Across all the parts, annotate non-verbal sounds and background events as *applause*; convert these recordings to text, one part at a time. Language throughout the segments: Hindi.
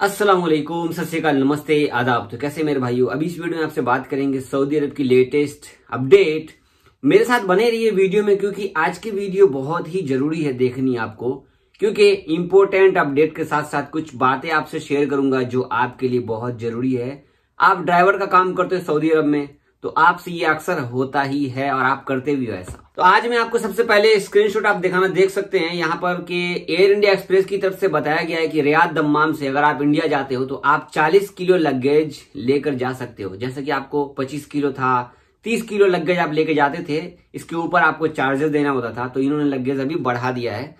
अस्सलाम वालेकुम सत श्रीकाल नमस्ते, आदाब। तो कैसे मेरे भाइयों? अभी इस वीडियो में आपसे बात करेंगे सऊदी अरब की लेटेस्ट अपडेट। मेरे साथ बने रहिए वीडियो में, क्योंकि आज की वीडियो बहुत ही ज़रूरी है देखनी आपको, क्योंकि इंपोर्टेंट अपडेट के साथ साथ कुछ बातें आपसे शेयर करूँगा जो आपके लिए बहुत ज़रूरी है। आप ड्राइवर का काम करते हो सऊदी अरब में तो आपसे ये अक्सर होता ही है और आप करते भी हो ऐसा। तो आज मैं आपको सबसे पहले स्क्रीनशॉट आप दिखाना देख सकते हैं यहाँ पर कि एयर इंडिया एक्सप्रेस की तरफ़ से बताया गया है कि रियाद दम्माम से अगर आप इंडिया जाते हो तो आप 40 किलो लगेज लेकर जा सकते हो। जैसे कि आपको 25 किलो था 30 किलो लगेज आप लेके जाते थे, इसके ऊपर आपको चार्जेस देना होता था तो इन्होंने लगेज अभी बढ़ा दिया है।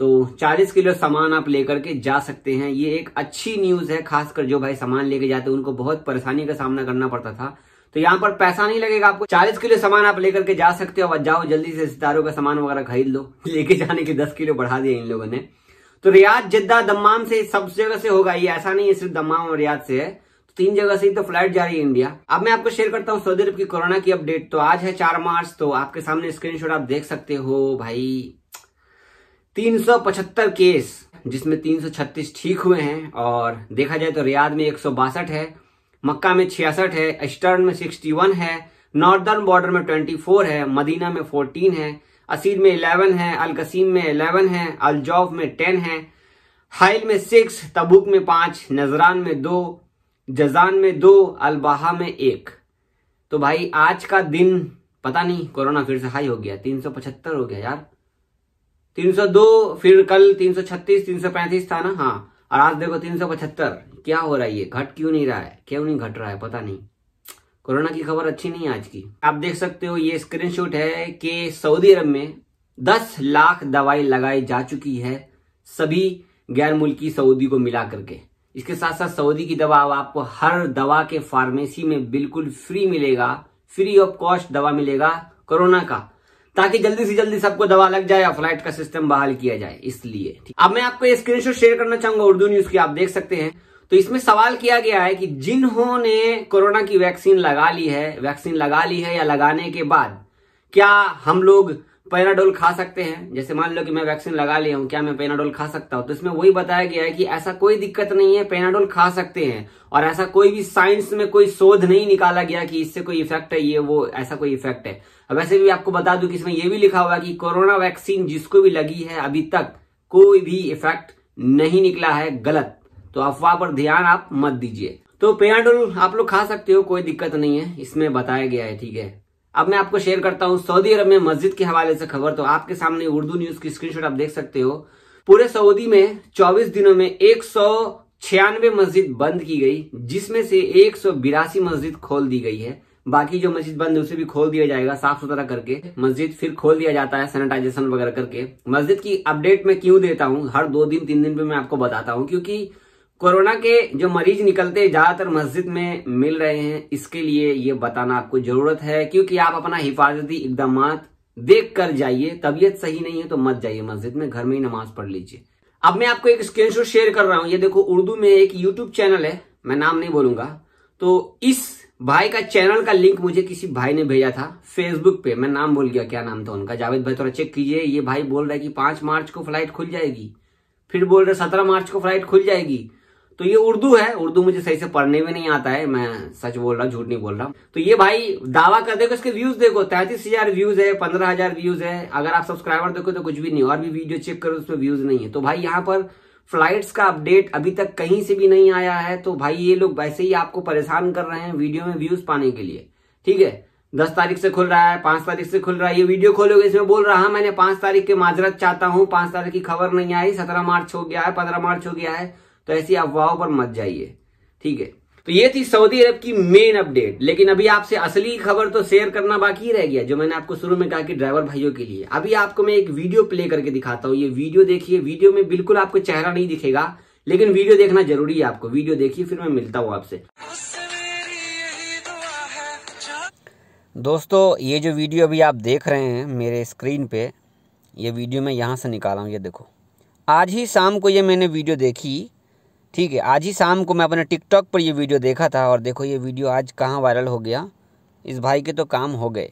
तो 40 किलो सामान आप लेकर के जा सकते हैं। ये एक अच्छी न्यूज़ है, खासकर जो भाई सामान लेके जाते उनको बहुत परेशानी का सामना करना पड़ता था। तो यहाँ पर पैसा नहीं लगेगा आपको। चालीस किलो सामान आप लेकर के जा सकते हो, और जाओ जल्दी से सितारों का सामान वगैरह खरीद लो। *laughs* लेके जाने के दस किलो बढ़ा दिए इन लोगों ने। तो रियाद जिद्दा दम्माम से सब जगह से होगा ये, ऐसा नहीं है सिर्फ़ दम्माम और रियाद से है। तो तीन जगह से ही तो फ़्लाइट जा रही है इंडिया। अब मैं आपको शेयर करता हूँ सऊदी अरब की कोरोना की अपडेट तो आज है चार मार्च तो आपके सामने स्क्रीनशॉट आप देख सकते हो भाई। तीन सौ पचहत्तर केस, जिसमें तीन सौ छत्तीस ठीक हुए हैं, और देखा जाए तो रियाद में एक सौ बासठ है। मक्का में छियासठ है, ईस्टर्न में सिक्सटी वन है, नॉर्दर्न बॉर्डर में ट्वेंटी फोर है, मदीना में फोर्टीन है असीर में इलेवन है अल कसीम में इलेवन है, अलजौफ में टेन है, हाइल में सिक्स, तबुक में पाँच, नजरान में दो, जजान में दो, अलबाहा में एक। तो भाई, आज का दिन, पता नहीं, कोरोना फिर से हाई हो गया, तीन सौ पचहत्तर हो गया यार। तीन सौ दो, फिर कल तीन सौ छत्तीस, तीन सौ पैंतीस था ना? हाँ। और आज देखो तीन सौ पचहत्तर। क्या हो रहा है ये? घट क्यों नहीं रहा है? क्यों नहीं घट रहा है? पता नहीं। कोरोना की खबर अच्छी नहीं है आज की। आप देख सकते हो ये स्क्रीनशॉट है कि सऊदी अरब में 10 लाख दवाई लगाई जा चुकी है सभी गैर मुल्की सऊदी को मिला करके। इसके साथ साथ सऊदी की दवा आपको हर दवा के फार्मेसी में बिल्कुल फ्री मिलेगा। फ्री ऑफ़ कॉस्ट दवा मिलेगा कोरोना का। ताकि जल्दी से जल्दी सबको दवा लग जाए या फ़्लाइट का सिस्टम बहाल किया जाए, इसलिए अब मैं आपको ये स्क्रीनशॉट शेयर करना चाहूँगा, उर्दू न्यूज़ की आप देख सकते हैं। तो इसमें सवाल किया गया है कि जिन्होंने कोरोना की वैक्सीन लगा ली है, वैक्सीन लगा ली है या लगाने के बाद, क्या हम लोग पेनाडोल खा सकते हैं। जैसे मान लो कि मैं वैक्सीन लगा लिया हूँ, क्या मैं पेनाडोल खा सकता हूँ? तो इसमें वही बताया गया है कि ऐसा कोई दिक्कत नहीं है पेनाडोल खा सकते हैं। और ऐसा कोई भी साइंस में कोई शोध नहीं निकाला गया कि इससे कोई इफ़ेक्ट है, ये वो, ऐसा कोई इफ़ेक्ट है। वैसे भी आपको बता दूँ कि इसमें यह भी लिखा हुआ कि कोरोना वैक्सीन जिसको भी लगी है, अभी तक कोई भी इफ़ेक्ट नहीं निकला है, गलत। तो अफवाह पर ध्यान आप मत दीजिए। तो पेनाडोल आप लोग खा सकते हो, कोई दिक्कत नहीं है, इसमें बताया गया है, ठीक है। अब मैं आपको शेयर करता हूँ, सऊदी अरब में मस्जिद के हवाले से खबर। तो आपके सामने उर्दू न्यूज़ की स्क्रीनशॉट आप देख सकते हो। पूरे सऊदी में 24 दिनों में एक छियानवे मस्जिद बंद की गई, जिसमें से एक मस्जिद खोल दी गई है। बाकी जो मस्जिद बंद है, उसे भी खोल दिया जाएगा साफ़ सुथरा करके। मस्जिद फिर खोल दिया जाता है सैनिटाइजेशन वगैरह करके। मस्जिद की अपडेट मैं क्यों देता हूँ? हर दो दिन, तीन दिन पे मैं आपको बताता हूँ, क्योंकि कोरोना के जो मरीज़ निकलते ज़्यादातर मस्जिद में मिल रहे हैं, इसके लिए ये बताना आपको ज़रूरत है, क्योंकि आप अपना हिफाजती इकदाम देख कर जाइए, तबीयत सही नहीं है तो मत जाइए मस्जिद में, घर में ही नमाज़ पढ़ लीजिए। अब मैं आपको एक स्क्रीनशॉट शेयर कर रहा हूँ, ये देखो, उर्दू में एक यूट्यूब चैनल है, मैं नाम नहीं बोलूँगा। तो इस भाई का चैनल का लिंक मुझे किसी भाई ने भेजा था फेसबुक पे, मैं नाम बोल गया, क्या नाम था उनका, जावेद भाई थोड़ा चेक कीजिए, ये भाई बोल रहा है कि पाँच मार्च को फ़्लाइट खुल जाएगी, फिर बोल रहे सत्रह मार्च को फ़्लाइट खुल जाएगी। तो ये उर्दू है, उर्दू मुझे सही से पढ़ने में नहीं आता है, मैं सच बोल रहा हूँ, झूठ नहीं बोल रहा हूँ। तो ये भाई, दावा कर देखो, इसके व्यूज़ देखो, तैतीस हज़ार व्यूज़ है, पंद्रह हज़ार व्यूज़ है, अगर आप सब्सक्राइबर देखो तो कुछ भी नहीं, और भी वीडियो चेक करो, उसमें व्यूज़ नहीं है। तो भाई, यहाँ पर फ्लाइट्स का अपडेट अभी तक कहीं से भी नहीं आया है तो भाई, ये लोग वैसे ही आपको परेशान कर रहे हैं वीडियो में व्यूज़ पाने के लिए। ठीक है? दस तारीख से खुल रहा है, पाँच तारीख से खुल रहा है, ये वीडियो खोलोगे, इसमें बोल रहा है, मैंने पाँच तारीख के माजरत चाहता हूँ, पाँच तारीख की खबर नहीं आई, सत्रह मार्च हो गया है, पंद्रह मार्च हो गया है तो ऐसी अफवाहों पर मत जाइए, ठीक है? तो ये थी सऊदी अरब की मेन अपडेट लेकिन अभी आपसे असली खबर तो शेयर करना बाकी रह गया, जो मैंने आपको शुरू में कहा कि ड्राइवर भाइयों के लिए। अभी आपको मैं एक वीडियो प्ले करके दिखाता हूँ। ये वीडियो देखिए वीडियो में बिल्कुल आपको चेहरा नहीं दिखेगा, लेकिन वीडियो देखना ज़रूरी है आपको। वीडियो देखिए, फिर मैं मिलता हूँ आपसे। दोस्तों, ये जो वीडियो अभी आप देख रहे हैं मेरे स्क्रीन पे, ये वीडियो मैं यहाँ से निकाला हूँ, ये देखो। आज ही शाम को ये मैंने वीडियो देखी ठीक है आज ही शाम को मैं अपने टिकटॉक पर ये वीडियो देखा था और देखो ये वीडियो आज कहाँ वायरल हो गया इस भाई के तो काम हो गए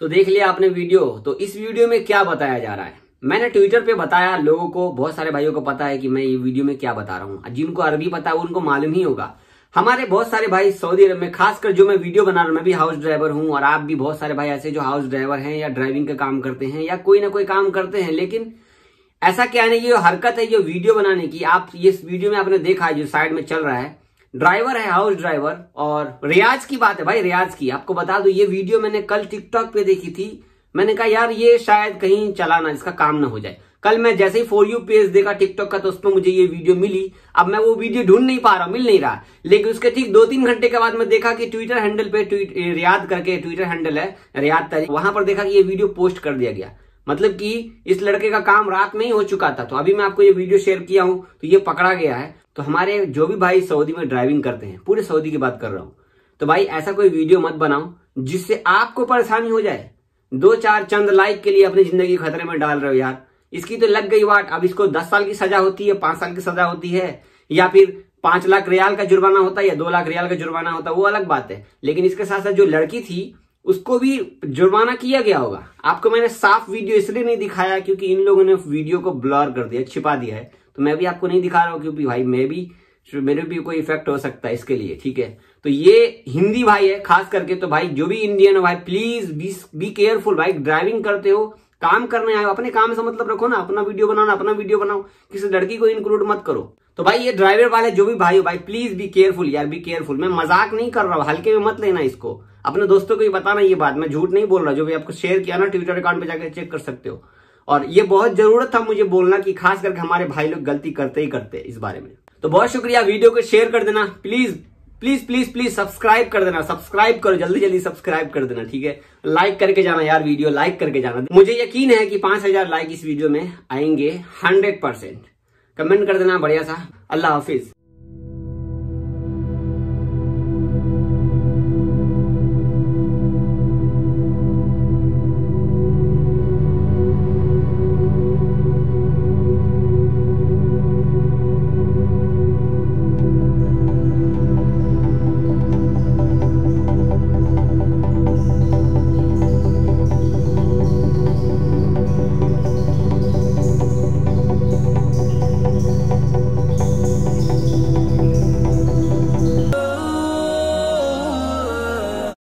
तो देख लिया आपने वीडियो। तो इस वीडियो में क्या बताया जा रहा है? मैंने ट्विटर पे बताया, लोगों को, बहुत सारे भाइयों को पता है कि मैं ये वीडियो में क्या बता रहा हूँ। जिनको अरबी पता है, उनको मालूम ही होगा। हमारे बहुत सारे भाई सऊदी अरब में, खासकर जो मैं वीडियो बना रहा हूँ, मैं भी हाउस ड्राइवर हूँ, और आप भी बहुत सारे भाई ऐसे जो हाउस ड्राइवर हैं या ड्राइविंग का काम करते हैं, या कोई ना कोई काम करते हैं, लेकिन ऐसा क्या नहीं, ये हरकत है जो वीडियो बनाने की। आप ये वीडियो में आपने देखा है, जो साइड में चल रहा है ड्राइवर है हाउस ड्राइवर। और रियाज की बात है भाई, रियाज की। आपको बता दो, ये वीडियो मैंने कल टिकटॉक पे देखी थी। मैंने कहा, यार, ये शायद कहीं चलाना इसका काम ना हो जाए। कल मैं जैसे ही फॉर यू पेज देखा टिकटॉक का तो उसमें मुझे ये वीडियो मिली। अब मैं वो वीडियो ढूंढ नहीं पा रहा, मिल नहीं रहा। लेकिन उसके ठीक दो तीन घंटे के बाद मैं देखा कि ट्विटर हैंडल पे ट्वीट रियाद करके ट्विटर हैंडल है रियाद वहाँ पर देखा कि ये वीडियो पोस्ट कर दिया गया। मतलब कि इस लड़के का काम रात में ही हो चुका था तो अभी मैं आपको ये वीडियो शेयर किया हूँ तो ये पकड़ा गया है। तो हमारे जो भी भाई सऊदी में ड्राइविंग करते हैं, पूरे सऊदी की बात कर रहा हूँ। तो भाई ऐसा कोई वीडियो मत बनाओ, जिससे आपको परेशानी हो जाए। दो चार चंद लाइक के लिए अपनी ज़िंदगी खतरे में डाल रहे हो यार। इसकी तो लग गई वाट, अब इसको दस साल की सजा होती है, पाँच साल की सजा होती है, या फिर पाँच लाख रियाल का जुर्माना होता है, या दो लाख रियाल का जुर्माना होता है, वो अलग बात है। लेकिन इसके साथ साथ जो लड़की थी उसको भी जुर्माना किया गया होगा। आपको मैंने साफ़ वीडियो इसलिए नहीं दिखाया क्योंकि इन लोगों ने वीडियो को ब्लर कर दिया, छिपा दिया है। तो मैं भी आपको नहीं दिखा रहा हूँ क्योंकि भाई मैं भी, मेरे भी कोई इफ़ेक्ट हो सकता है इसके लिए, ठीक है? तो ये हिंदी भाई है, खास करके तो भाई जो भी इंडियन है भाई प्लीज़ बी बी केयरफुल भाई। ड्राइविंग करते हो, काम करने आए अपने काम से मतलब रखो ना, अपना वीडियो बनाना, अपना वीडियो बनाओ। किसी लड़की को इंक्लूड मत करो। तो भाई ये ड्राइवर वाले जो भी भाई हो भाई प्लीज़ बी केयरफुल यार बी केयरफुल मैं मज़ाक नहीं कर रहा हूँ, हल्के में मत लेना इसको। अपने दोस्तों को ही बताना, ये बात मैं झूठ नहीं बोल रहा, जो भी आपको शेयर किया ना ट्विटर अकाउंट पे जाकर चेक कर सकते हो। और ये बहुत ज़रूरत था मुझे बोलना कि खास करके हमारे भाई लोग गलती करते ही करते इस बारे में। तो बहुत शुक्रिया वीडियो को शेयर कर देना। Please please please please subscribe कर देना। सब्सक्राइब करो, जल्दी जल्दी सब्सक्राइब कर देना, ठीक है? लाइक करके जाना यार वीडियो लाइक करके जाना। मुझे यकीन है कि पाँच हज़ार लाइक इस वीडियो में आएँगे हंड्रेड परसेंट कमेंट कर देना बढ़िया सा। अल्लाह हाफिज।